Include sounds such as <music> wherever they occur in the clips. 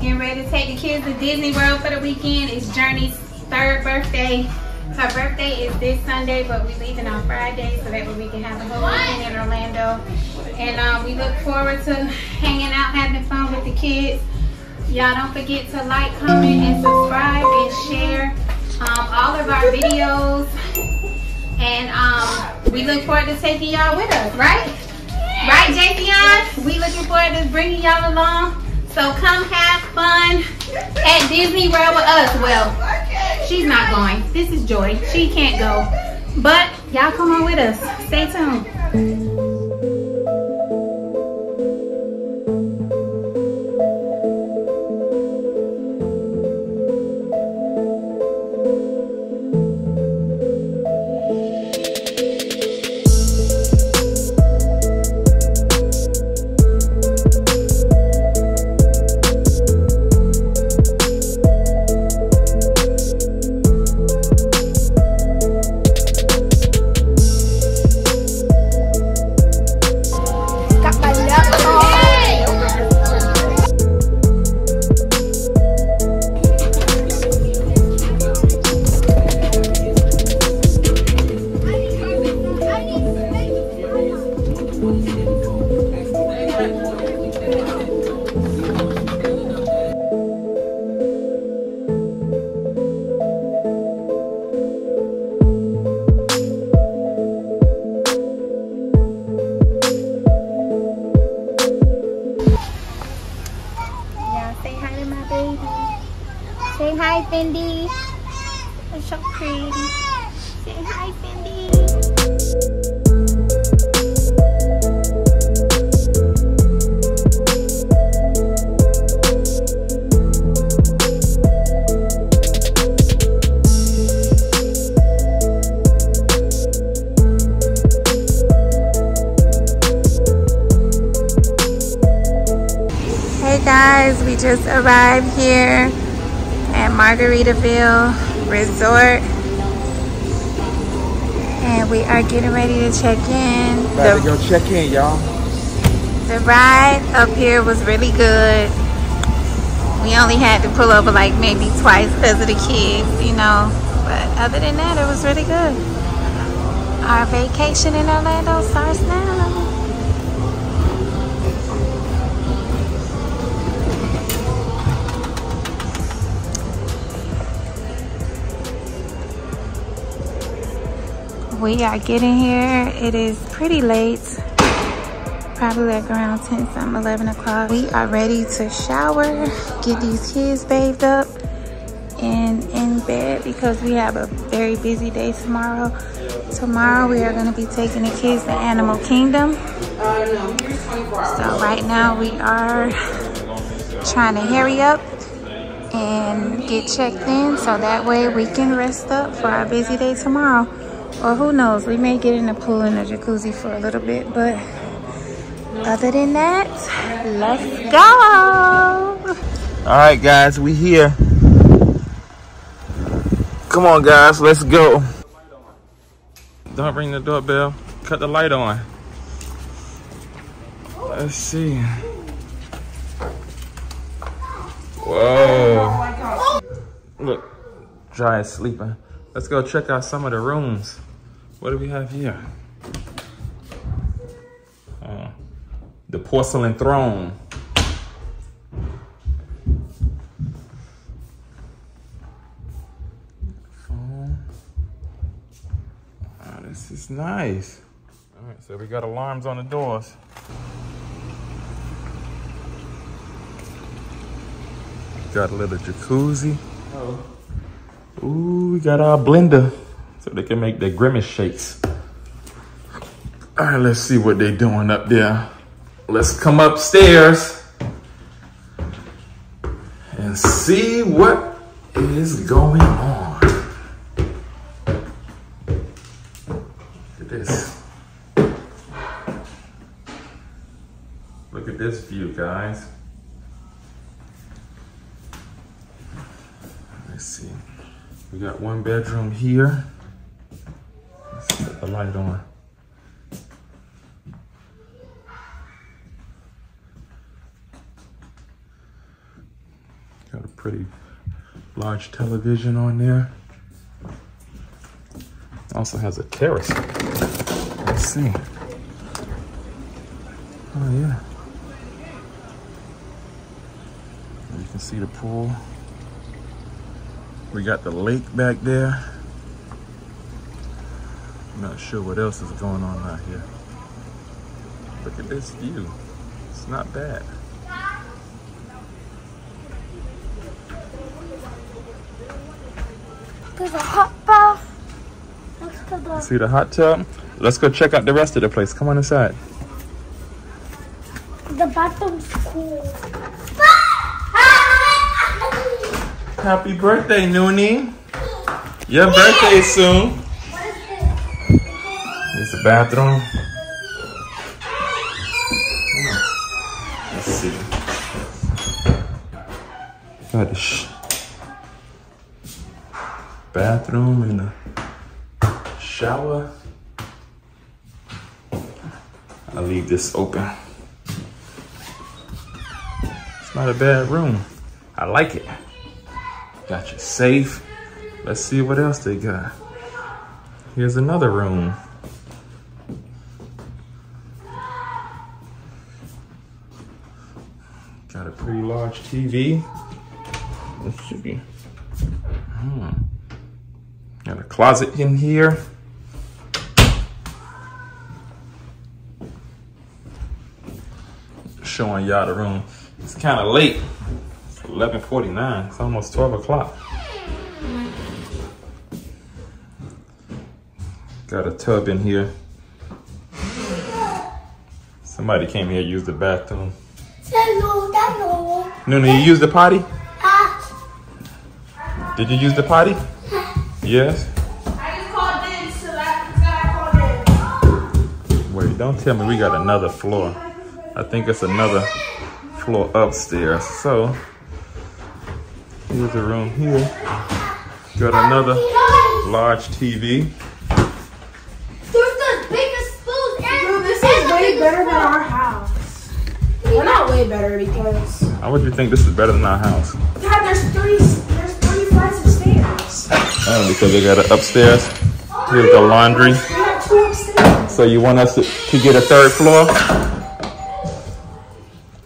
getting ready to take the kids to Disney World for the weekend. It's Journey's third birthday. Her birthday is this Sunday, but we're leaving on Friday so that way we can have a whole weekend in Orlando. And um, we look forward to hanging out, having fun with the kids. Y'all don't forget to like, comment, and subscribe and share um, all of our videos. And um, we look forward to taking y'all with us, right? Right, Jason? We looking forward to bringing y'all along. So come have at Disney World with us. Well, she's not going. This is Joy. She can't go. But y'all come on with us. Stay tuned. Just arrived here at Margaritaville Resort. And we are getting ready to check in. About to go check in, y'all. the ride up here was really good. We only had to pull over like maybe twice because of the kids, you know. But other than that, it was really good. Our vacation in Orlando starts now. We are getting here. It is pretty late. Probably like around 10 something, 11 o'clock. We are ready to shower, get these kids bathed up, and in bed because we have a very busy day tomorrow. Tomorrow we are going to be taking the kids to Animal Kingdom. So right now we are trying to hurry up and get checked in so that way we can rest up for our busy day tomorrow. Or who knows, we may get in the pool and the jacuzzi for a little bit, but other than that, let's go. All right, guys, we here. Come on, guys, let's go. Don't ring the doorbell. Cut the light on. Let's see. Whoa. Look, Dry is sleeping. Let's go check out some of the rooms. What do we have here? Uh, the porcelain throne. phone. Oh, this is nice. All right, so we got alarms on the doors. Got a little jacuzzi. Oh. Ooh, we got our blender so they can make their grimace shakes. All right, let's see what they're doing up there. Let's come upstairs and see what is going on. Look at this. Look at this view, guys. Let's see. We got one bedroom here. Set the on. Got a pretty large television on there. Also has a terrace. Let's see. Oh yeah. You can see the pool. We got the lake back there. I'm not sure what else is going on out here. Look at this view. It's not bad. There's a hot bath. Next to the. See the hot tub? Let's go check out the rest of the place. Come on inside. The bathroom's cool. Happy birthday, Noonie. Your birthday soon. What is this? Here's the bathroom. Let's see. Got the bathroom and a shower. I'll leave this open. It's not a bad room. I like it. Got your safe. Let's see what else they got. Here's another room. TV. This should be. Hmm. Got a closet in here. Showing y'all the room. It's kind of late. It's 11:49. It's almost 12 o'clock. Got a tub in here. Somebody came here used the bathroom. Nuna, you use the potty? Ah, Did you use the potty? Yes. I just called in so that, so I called in. Wait, don't tell me we got another floor. I think it's another floor upstairs. So, here's a room here. Got another large TV. How would you think this is better than our house? God, there's three, there's three flights of stairs. Oh, because they got it upstairs. Here's the laundry. We have two upstairs. So you want us to, to get a third floor?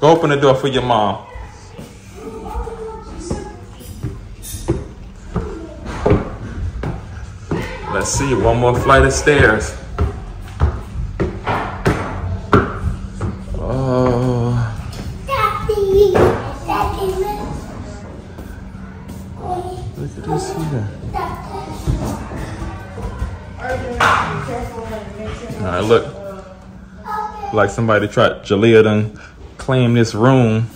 Go open the door for your mom. Let's see, one more flight of stairs. All right, look. Like somebody tried, Jalea done claim this room.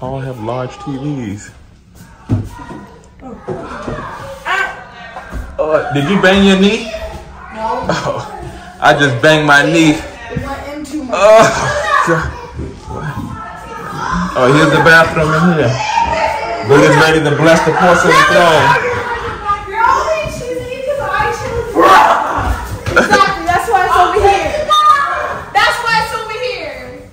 All have large TVs. Oh, uh, did you bang your knee? No, Oh, <laughs> I just banged my knee. it went into my. Oh. Oh, here's the bathroom in here. But it's ready to bless the porcelain throne. You're only choosing because I chose. Exactly, that's why it's over here. <laughs> That's why it's over here.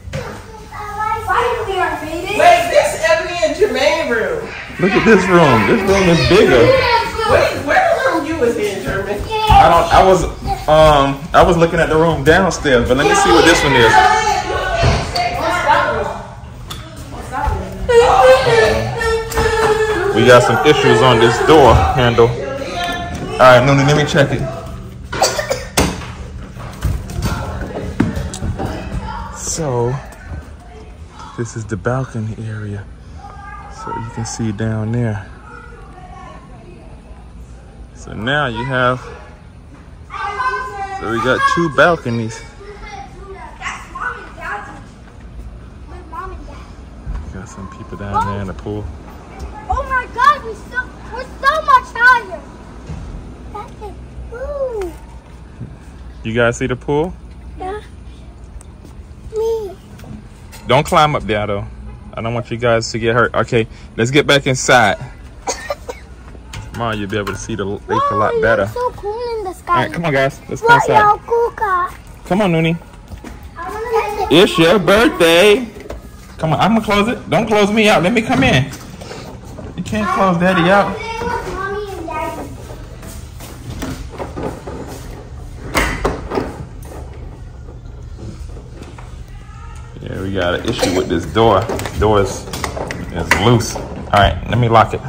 Finally, I made it. Wait, this is Eboni and Jermaine room. Look at this room. This room is bigger. Wait, where the room you was in, Jermaine? I don't. I was. Um. I was looking at the room downstairs, but let me see what this one is. We got some issues on this door handle. All right, Noonie, let me check it. So, this is the balcony area. So you can see down there. So now you have, so we got two balconies. Got some people down there in the pool. My god, we're so, we're so much higher. That's it. Ooh. You guys see the pool? Yeah. Me. Don't climb up there though. I don't want you guys to get hurt. Okay, let's get back inside. Tomorrow you'll be able to see the lake a lot better. so cool in the sky. right, come on, guys. Let's go What inside. y'all cook Come on, Noonie. It's your birthday. Come on, I'm gonna close it. Don't close me out. Let me come in. Can't close Daddy out. Yeah, we got an issue with this door. Door is, is loose. All right, let me lock it.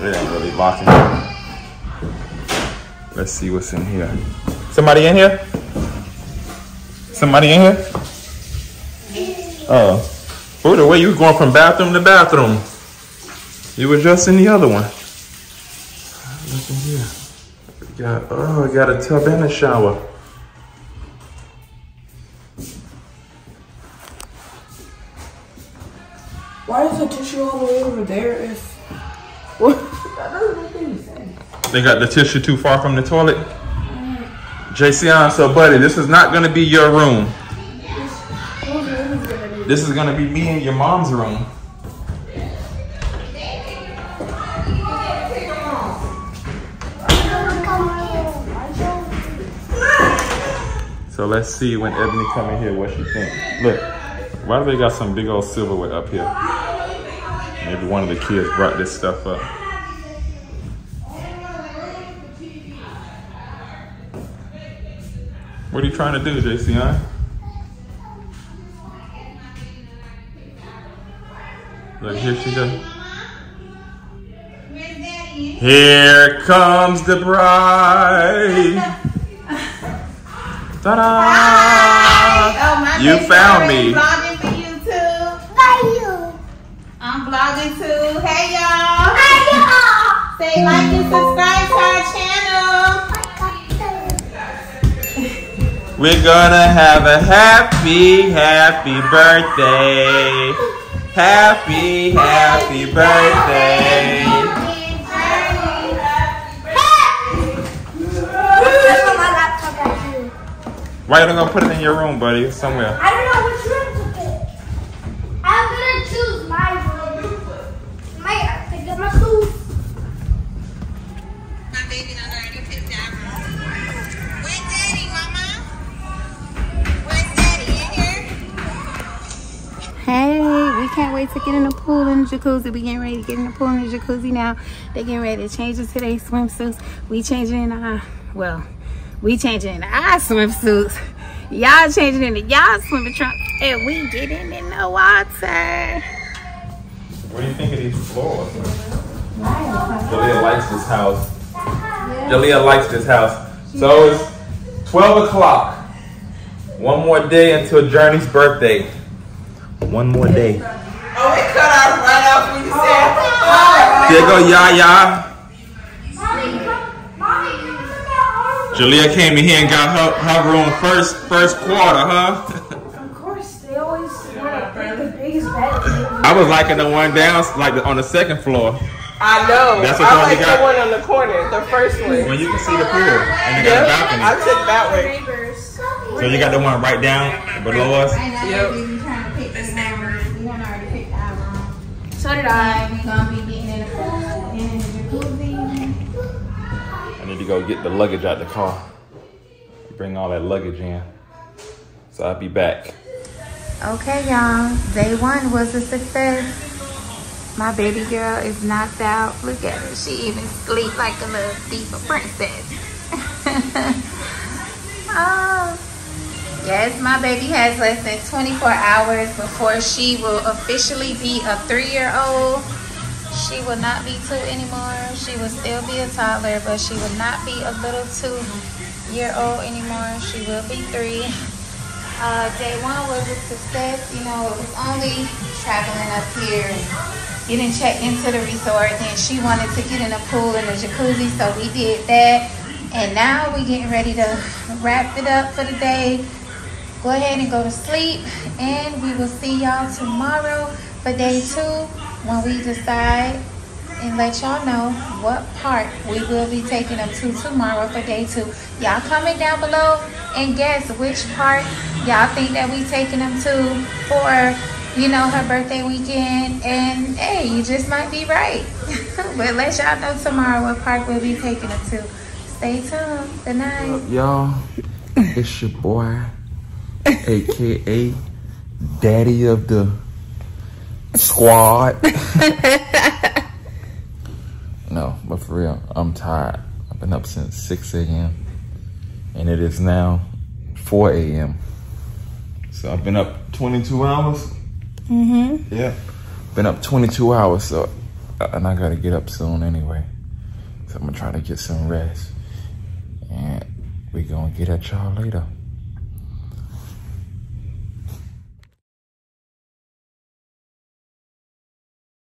It ain't really locking. Let's see what's in here. Somebody in here? Somebody in here? Oh. Buddha, where you going from bathroom to bathroom? You were just in the other one. Look in here. We got, oh, we got a tub and a shower. Why is the tissue all the way over there if... What? That doesn't make any sense. They got the tissue too far from the toilet. JCon, so buddy, this is not gonna be your room. This is gonna be me and your mom's room. So let's see when Eboni come in here what she think. Look, why do they got some big old silverware up here? Maybe one of the kids brought this stuff up. What are you trying to do, JCon? Look, here she goes. Here comes the bride. Ta-da! Oh, You baby found already me. Vlogging for YouTube. Bye, you. I'm vlogging too. Hey y'all. Bye, Say like and subscribe to our channel. We're gonna have a happy, happy birthday. Happy, happy birthday. That's on my laptop right here. Why you not gonna put it in your room, buddy? Somewhere. I don't know can't wait to get in the pool and the jacuzzi. We getting ready to get in the pool and the jacuzzi now. They getting ready to change into their swimsuits. We changing in our, well, we changing in our swimsuits. Y'all changing into y'all swimming trunks. And we getting in the water. What do you think of these floors? Jalea likes this house. Jalea likes this house. So it's 12 o'clock. One more day until Journey's birthday. One more day. Oh, it cut off right off when you said... Oh, oh, oh, oh. There go Yaya. Mommy, come, mommy, come look at our room. Jalea came in here and got her, her room first first quarter, huh? Of course, they always want to pick the biggest bed. I was liking the one down, like on the second floor. I know. That's what I like got? the one on the corner, the first one. When you can see the pool and you got Yep, a I balcony. took that way. So you got the one right down below us. Yep. So did I. We gonna be getting in the pool and in the jacuzzi. I need to go get the luggage out of the car. Bring all that luggage in. So I'll be back. Okay, y'all. Day one was a success. My baby girl is knocked out. Look at her. She even sleep like a little diva princess. <laughs> oh. Yes, my baby has less than 24 hours before she will officially be a three-year-old. She will not be two anymore. She will still be a toddler, but she will not be a little two-year-old anymore. She will be three. Uh, day one was a success. You know, it was only traveling up here and getting checked into the resort. And she wanted to get in the pool and the jacuzzi, so we did that. And now we're getting ready to wrap it up for the day. Go ahead and go to sleep, and we will see y'all tomorrow for day two when we decide and let y'all know what part we will be taking them to tomorrow for day two. Y'all comment down below and guess which part y'all think that we taking them to for, you know, her birthday weekend. And hey, you just might be right. <laughs> but let y'all know tomorrow what park we'll be taking them to. Stay tuned. Good night. Y'all, it's your boy, aka Daddy of the Squad. <laughs> no, but for real, I'm tired. I've been up since 6 a.m. and it is now 4 a.m. So I've been up 22 hours. Mm-hmm. Yeah, been up 22 hours. So, and I gotta get up soon anyway. So I'm gonna try to get some rest. And we gonna get at y'all later.